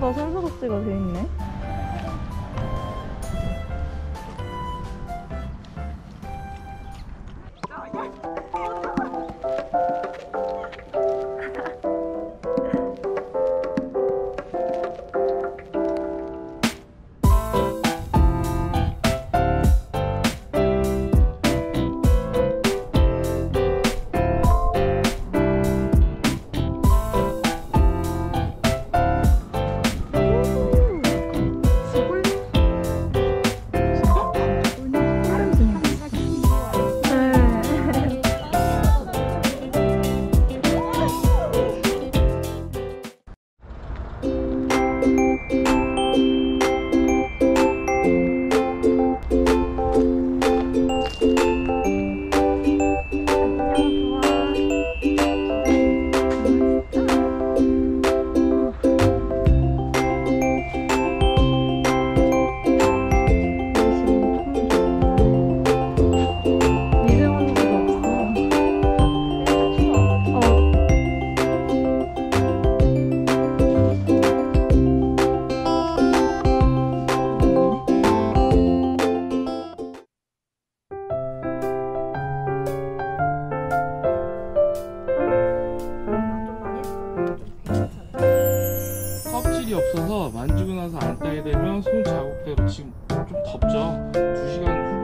다 산소독제가 돼 있네. Música 질이 없어서 만지고 나서 안 따게 되면 손 자국대로 지금 좀 덥죠? 2시간